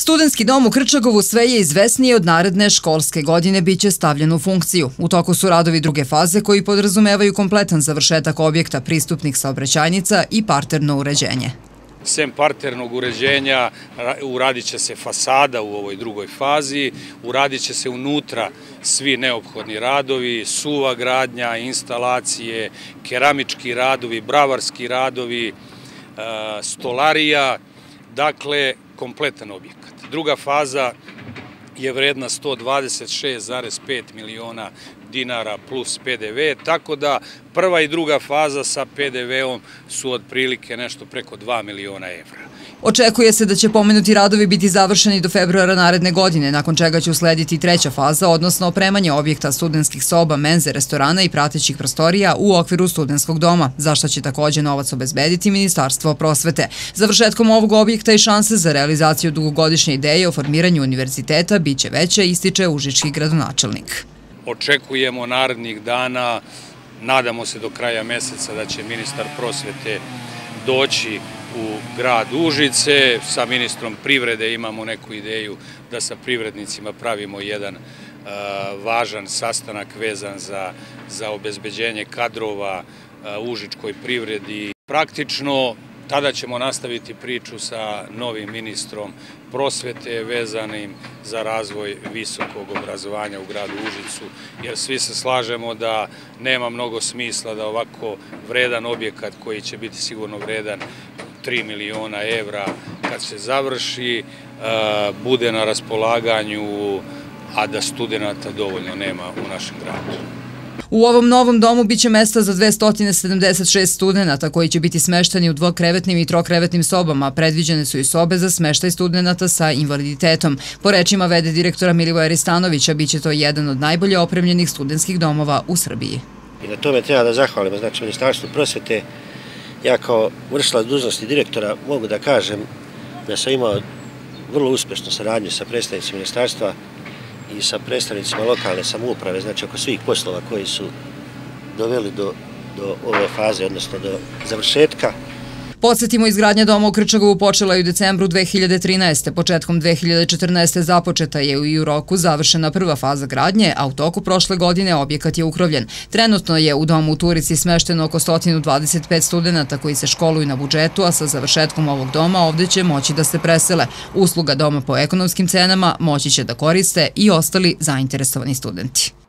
Studenski dom u Krčagovu sve je izvesnije od naredne školske godine biće stavljen u funkciju. U toku su radovi druge faze koji podrazumevaju kompletan završetak objekta pristupnih saobraćajnica i parterno uređenje. Sem parternog uređenja uradit će se fasada u ovoj drugoj fazi, uradit će se unutra svi neophodni radovi, suva gradnja, instalacije, keramički radovi, bravarski radovi, e, stolarija, dakle kompletan objekat. Druga faza je vredna 126,5 miliona dinara plus PDV, tako da prva i druga faza sa PDV-om su otprilike nešto preko 2 miliona evra. Očekuje se da će pomenuti radovi biti završeni do februara naredne godine, nakon čega će uslediti treća faza, odnosno opremanje objekta studenskih soba, menze, restorana i pratećih prostorija u okviru studenskog doma, zašto će takođe novac obezbediti Ministarstvo prosvete. Završetkom ovog objekta i šanse za realizaciju dugogodišnje ideje o formiranju univerziteta biće veće, ističe Užički gradonačelnik. Očekujemo narednih dana, nadamo se do kraja meseca da će ministar prosvete doći u grad Užice. Sa ministrom privrede imamo neku ideju da sa privrednicima pravimo jedan važan sastanak vezan za, za obezbeđenje kadrova u Užičkoj privredi. Praktično Tada ćemo nastaviti priču sa novim ministrom prosvete vezanim za razvoj visokog obrazovanja u gradu Užicu, jer svi se slažemo da nema mnogo smisla da ovako vredan objekat koji će biti sigurno vredan 3 miliona evra kad se završi, e, bude na raspolaganju, a da studenta dovoljno nema u našem gradu. U ovom novom domu biće mesta za 276 studenta koji će biti smešteni u dvokrevetnim i trokrevetnim sobama. Predviđene su i sobe za smeštaj studenta sa invaliditetom. Po rečima vede direktora Milivoja Ristanovića, biće to jedan od najbolje opremljenih studentskih domova u Srbiji. I na tome treba da zahvalimo, znači, Ministarstvu prosvete. Ja kao vršila dužnosti direktora mogu da kažem da sam imao vrlo uspešnu saradnju sa predstavnicima ministarstva i sa predstavnicima lokalne samouprave, znači oko svih poslova koji su doveli do, do ove faze, odnosno do završetka. Podsjetimo, izgradnja doma u Krčagovu počela je u decembru 2013. Početkom 2014. započeta je i u roku završena prva faza gradnje, a u toku prošle godine objekat je ukrovljen. Trenutno je u domu u Turici smešteno oko 125 studenta koji se školuju na budžetu, a sa završetkom ovog doma ovde će moći da se presele. Usluga doma po ekonomskim cenama moći će da koriste i ostali zainteresovani studenti.